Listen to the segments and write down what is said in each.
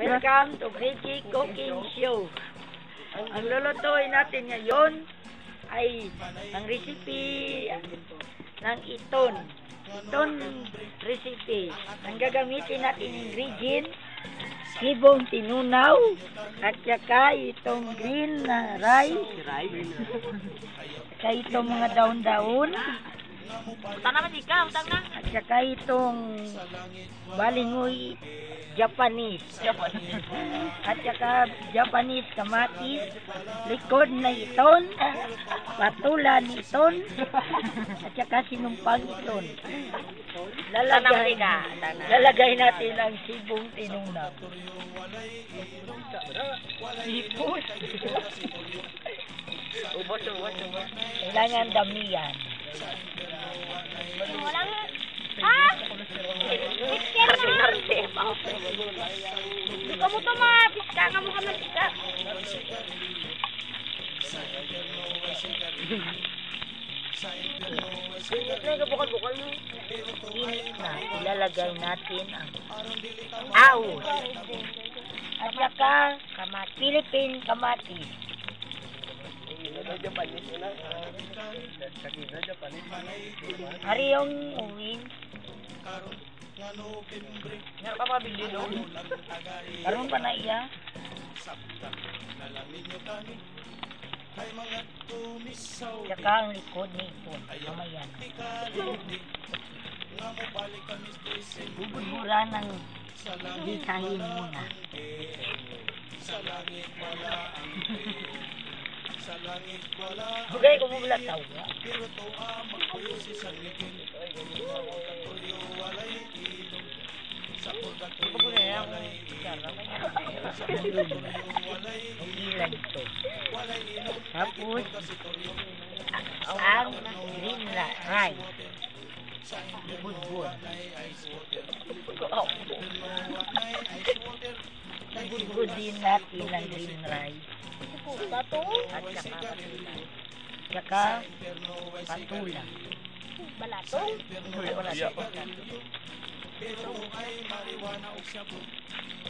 Welcome to Grigi Cooking Show. Ang lulutuin natin ngayon ay ang recipe ng iton. Iton recipe. Ang gagamitin natin ingredient, sibong tinunaw, at saka itong green na rice, saka itong mga daon-daon, Utang naman ikaw, utang na. at saka itong balingoy Japanese. At saka Japanese kamatis, likod na iton, patula ni iton, at saka sinumpang iton. Lalagay, lalagay natin ang sibong tinunaw. Sipos. Ubos, ubos, ubos. Kailangan damihan. Walang... Ah! Picture na! Hindi ko mo ito mapiska nga mo ka mapiska. Init na yung bukal-bukal mo. Init na, ilalagay natin ang awos. At saka, kamat, Philippine kamatis. Hari yung uwin. Nga pa mabili no? Karoon pa na iya. Saka ang likod ni ipon. Mamaya na. Bubudbura ng gisahin muna. Hugay ko mo wala tawa. Ito Ilan ito. Tapos, ang green la rice. Budbud. Budbud din natin ang green rice. Bato? At saka patula. Saka patula. Balatong? Wala wala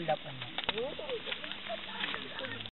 Dala pa na.